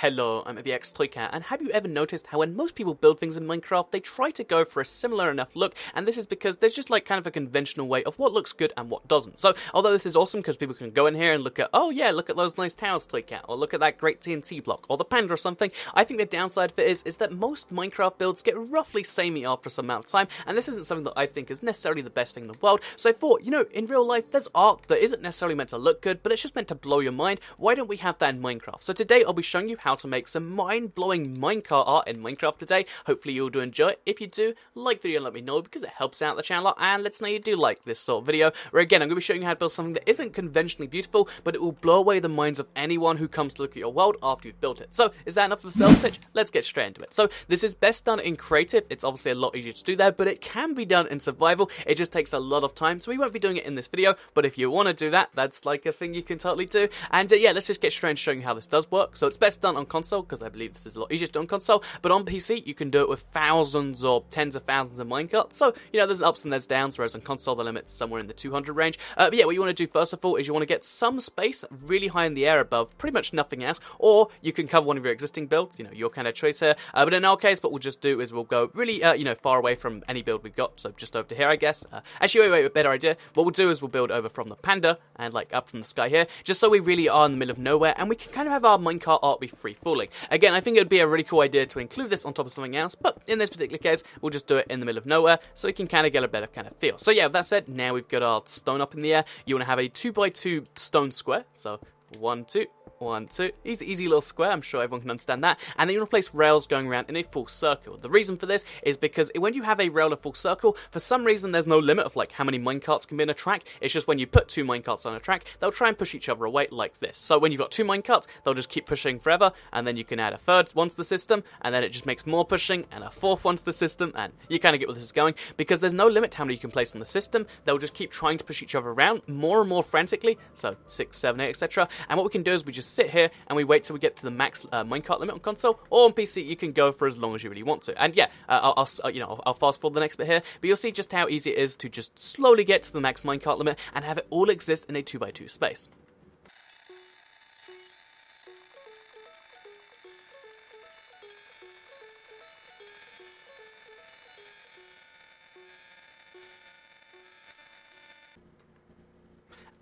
Hello, I'm IBX Toycat, and have you ever noticed how when most people build things in Minecraft, they try to go for a similar enough look, and this is because there's just like kind of a conventional way of what looks good and what doesn't. So, although this is awesome because people can go in here and look at, oh yeah, look at those nice towers, Toycat, or look at that great TNT block, or the panda or something, I think the downside of it is, is that most Minecraft builds get roughly samey after some amount of time, and this isn't something that I think is necessarily the best thing in the world, so I thought, you know, in real life, there's art that isn't necessarily meant to look good, but it's just meant to blow your mind, why don't we have that in Minecraft? So today I'll be showing you how to make some mind-blowing minecart art in Minecraft today. Hopefully you'll do enjoy it. If you do, like the video and let me know because it helps out the channel and lets know you do like this sort of video. Where again, I'm going to be showing you how to build something that isn't conventionally beautiful, but it will blow away the minds of anyone who comes to look at your world after you've built it. So is that enough of a sales pitch? Let's get straight into it. So this is best done in creative. It's obviously a lot easier to do there, but it can be done in survival. It just takes a lot of time, so we won't be doing it in this video. But if you want to do that, that's like a thing you can totally do. And uh, yeah, let's just get straight into showing you how this does work. So it's best done on console because I believe this is a lot easier to do on console. But on PC, you can do it with thousands or tens of thousands of minecarts. So you know, there's ups and there's downs. Whereas on console, the limit's somewhere in the 200 range. Uh, but yeah, what you want to do first of all is you want to get some space really high in the air above pretty much nothing else, or you can cover one of your existing builds. You know, your kind of choice here. Uh, but in our case, what we'll just do is we'll go really, uh, you know, far away from any build we've got. So just over to here, I guess. Uh, actually, wait, wait, a better idea. What we'll do is we'll build over from the panda and like up from the sky here, just so we really are in the middle of nowhere, and we can kind of have our minecart art be free falling. Again, I think it would be a really cool idea to include this on top of something else, but in this particular case, we'll just do it in the middle of nowhere, so we can kind of get a better kind of feel. So yeah, with that said, now we've got our stone up in the air. You want to have a two by two stone square, so one, two, one, two. Easy, easy little square. I'm sure everyone can understand that. And then you replace rails going around in a full circle. The reason for this is because when you have a rail in a full circle, for some reason there's no limit of like how many minecarts can be in a track. It's just when you put two minecarts on a track, they'll try and push each other away like this. So when you've got two minecarts, they'll just keep pushing forever, and then you can add a third one to the system, and then it just makes more pushing, and a fourth one to the system, and you kind of get where this is going. Because there's no limit to how many you can place on the system, they'll just keep trying to push each other around more and more frantically. So six, seven, eight, etc. And what we can do is we just sit here and we wait till we get to the max uh, minecart limit on console, or on PC you can go for as long as you really want to. And yeah, uh, I'll, I'll uh, you know I'll fast forward the next bit here, but you'll see just how easy it is to just slowly get to the max minecart limit and have it all exist in a 2x2 space.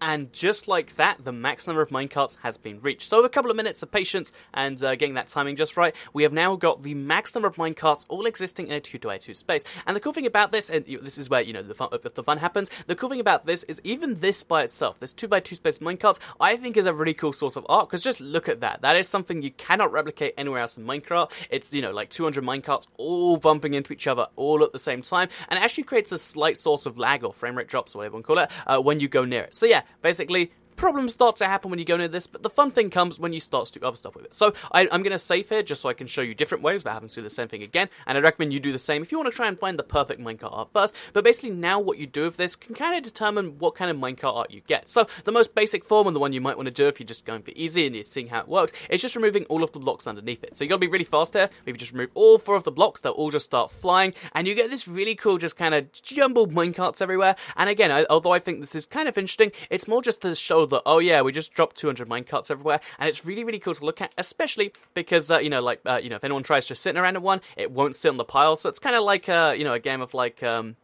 And just like that, the max number of minecarts has been reached. So, a couple of minutes of patience and uh, getting that timing just right, we have now got the max number of minecarts all existing in a 2x2 space. And the cool thing about this, and this is where, you know, the fun, the fun happens, the cool thing about this is even this by itself, this 2x2 space minecarts, I think is a really cool source of art, because just look at that. That is something you cannot replicate anywhere else in Minecraft. It's, you know, like 200 minecarts all bumping into each other all at the same time, and it actually creates a slight source of lag or frame rate drops, or whatever you want to call it, uh, when you go near it. So yeah, basically problems start to happen when you go near this, but the fun thing comes when you start to do other stuff with it. So I, am going to save here just so I can show you different ways without having to do the same thing again, and I recommend you do the same if you want to try and find the perfect minecart art first. But basically now what you do with this can kind of determine what kind of minecart art you get. So the most basic form and the one you might want to do if you're just going for easy and you're seeing how it works, is just removing all of the blocks underneath it. So you got to be really fast here. You just remove all four of the blocks, they'll all just start flying, and you get this really cool just kind of jumbled minecarts everywhere. And again, I, although I think this is kind of interesting, it's more just to show that, oh yeah, we just dropped 200 minecarts everywhere, and it's really, really cool to look at, especially because, uh, you know, like, uh, you know, if anyone tries sitting around in one, it won't sit on the pile, so it's kind of like, uh, you know, a game of like, um,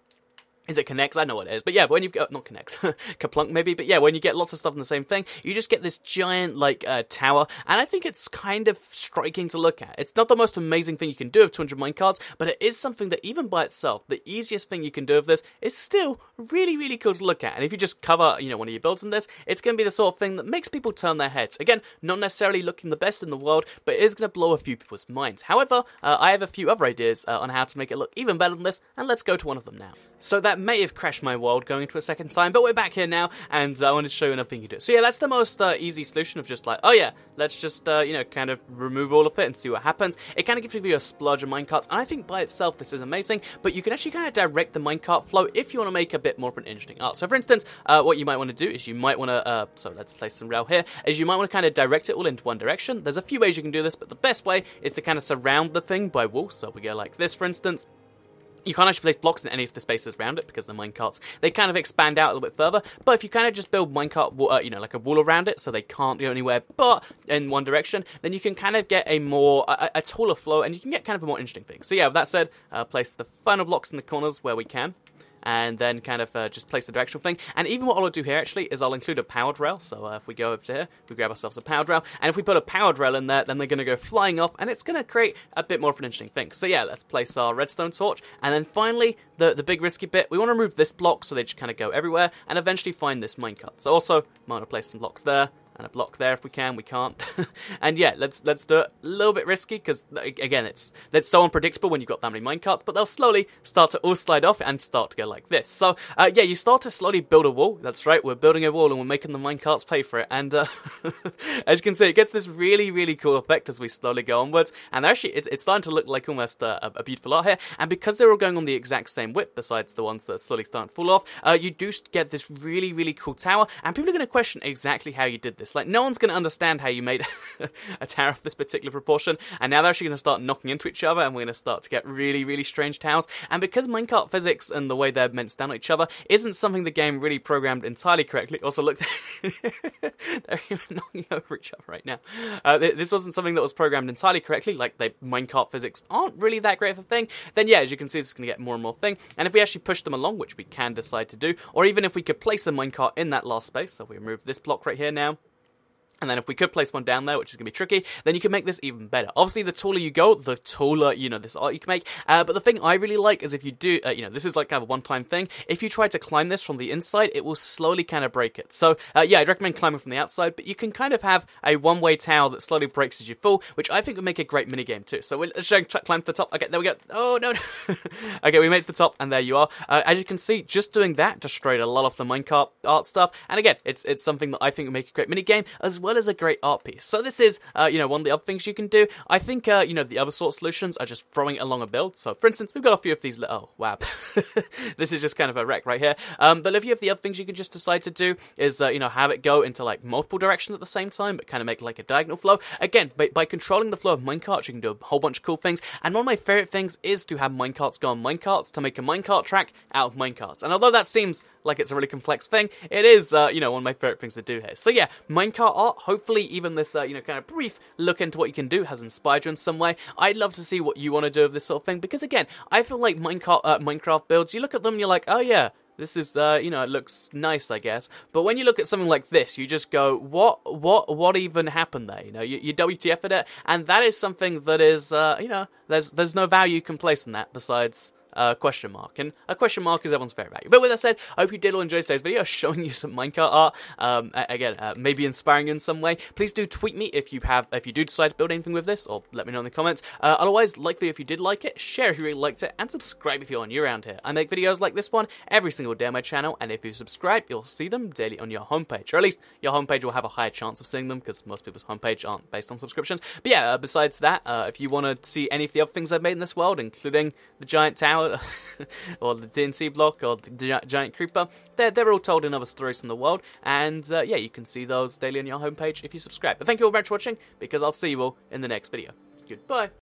is it connects? I know what it is, but yeah, when you've got not connects, Kerplunk maybe, but yeah, when you get lots of stuff in the same thing, you just get this giant like uh, tower, and I think it's kind of striking to look at. It's not the most amazing thing you can do with 200 minecarts, but it is something that even by itself, the easiest thing you can do of this is still really, really cool to look at. And if you just cover, you know, one of your builds in this, it's going to be the sort of thing that makes people turn their heads. Again, not necessarily looking the best in the world, but it is going to blow a few people's minds. However, uh, I have a few other ideas uh, on how to make it look even better than this, and let's go to one of them now. So that may have crashed my world going into a second time, but we're back here now, and uh, I wanted to show you another thing you do. So yeah, that's the most uh, easy solution of just like, oh yeah, let's just, uh, you know, kind of remove all of it and see what happens. It kind of gives you a splurge of minecarts, and I think by itself this is amazing, but you can actually kind of direct the minecart flow if you want to make a bit more of an interesting art. So for instance, uh, what you might want to do is you might want to, uh, so let's place some rail here, is you might want to kind of direct it all into one direction. There's a few ways you can do this, but the best way is to kind of surround the thing by walls. So we go like this, for instance, you can't actually place blocks in any of the spaces around it because the minecarts they kind of expand out a little bit further. But if you kind of just build minecart, uh, you know, like a wall around it, so they can't go anywhere but in one direction, then you can kind of get a more a, a taller flow, and you can get kind of a more interesting thing. So yeah, with that said, uh, place the final blocks in the corners where we can and then kind of uh, just place the directional thing. And even what I'll do here actually is I'll include a powered rail. So uh, if we go over to here, we grab ourselves a powered rail, and if we put a powered rail in there, then they're going to go flying off, and it's going to create a bit more of an interesting thing. So yeah, let's place our redstone torch, and then finally the the big risky bit, we want to remove this block so they just kind of go everywhere, and eventually find this minecart. So also, I'm to place some blocks there and a block there if we can. We can't. and yeah, let's let's do it a little bit risky because again, it's it's so unpredictable when you've got that many minecarts. But they'll slowly start to all slide off and start to go like this. So uh, yeah, you start to slowly build a wall. That's right, we're building a wall and we're making the minecarts pay for it. And uh, as you can see, it gets this really really cool effect as we slowly go onwards. And actually, it's, it's starting to look like almost a, a beautiful art here. And because they're all going on the exact same width, besides the ones that are slowly starting to fall off, uh, you do get this really really cool tower. And people are going to question exactly how you did this. Like no one's going to understand how you made a tower of this particular proportion, and now they're actually going to start knocking into each other, and we're going to start to get really, really strange towers. And because minecart physics and the way they're meant to stand on each other isn't something the game really programmed entirely correctly. Also, look, they're even knocking over each other right now. Uh, this wasn't something that was programmed entirely correctly. Like the minecart physics aren't really that great of a thing. Then yeah, as you can see, it's going to get more and more thing. And if we actually push them along, which we can decide to do, or even if we could place a minecart in that last space, so we remove this block right here now, and then if we could place one down there, which is going to be tricky, then you can make this even better. Obviously, the taller you go, the taller, you know, this art you can make. Uh, but the thing I really like is if you do, uh, you know, this is like kind of a one-time thing. If you try to climb this from the inside, it will slowly kind of break it. So, uh, yeah, I'd recommend climbing from the outside, but you can kind of have a one-way tower that slowly breaks as you fall, which I think would make a great minigame too. So let's try climb to the top. Okay, there we go. Oh, no, no. okay, we made it to the top, and there you are. Uh, as you can see, just doing that destroyed a lot of the minecart art stuff. And again, it's, it's something that I think would make a great minigame, as well as a great art piece. So this is, uh, you know, one of the other things you can do. I think, uh, you know, the other sort of solutions are just throwing it along a build. So, for instance, we've got a few of these. Li- oh, wow. this is just kind of a wreck right here. Um, but if you have the other things you can just decide to do is, uh, you know, have it go into like multiple directions at the same time, but kind of make like a diagonal flow. Again, by, by controlling the flow of minecarts, you can do a whole bunch of cool things. And one of my favorite things is to have minecarts go on minecarts to make a minecart track out of minecarts. And although that seems like it's a really complex thing, it is, uh, you know, one of my favorite things to do here. So yeah, minecart art. Hopefully, even this, uh, you know, kind of brief look into what you can do has inspired you in some way. I'd love to see what you want to do with this sort of thing because again, I feel like Minecraft, uh, Minecraft builds. You look at them, you're like, oh yeah. This is, uh, you know, it looks nice, I guess. But when you look at something like this, you just go, "What, what, what even happened there?" You know, you, you WTF at it, and that is something that is, uh, you know, there's there's no value you can place in that besides uh, question mark. And a question mark is everyone's favorite value. But with that said, I hope you did all enjoy today's video, showing you some minecart art. Um, again, uh, maybe inspiring you in some way. Please do tweet me if you have, if you do decide to build anything with this, or let me know in the comments. Uh, otherwise, like the video if you did like it, share if you really liked it, and subscribe if you're new around here. I make videos like this one every single day on my channel, and if you subscribe, you'll see them daily on your homepage, or at least your homepage will have a higher chance of seeing them because most people's homepage aren't based on subscriptions. But yeah, uh, besides that, uh, if you want to see any of the other things I've made in this world, including the giant tower. or the TNT block, or the giant creeper. They're, they're all told in other stories in the world, and uh, yeah, you can see those daily on your homepage if you subscribe. But thank you all very much for watching, because I'll see you all in the next video. Goodbye.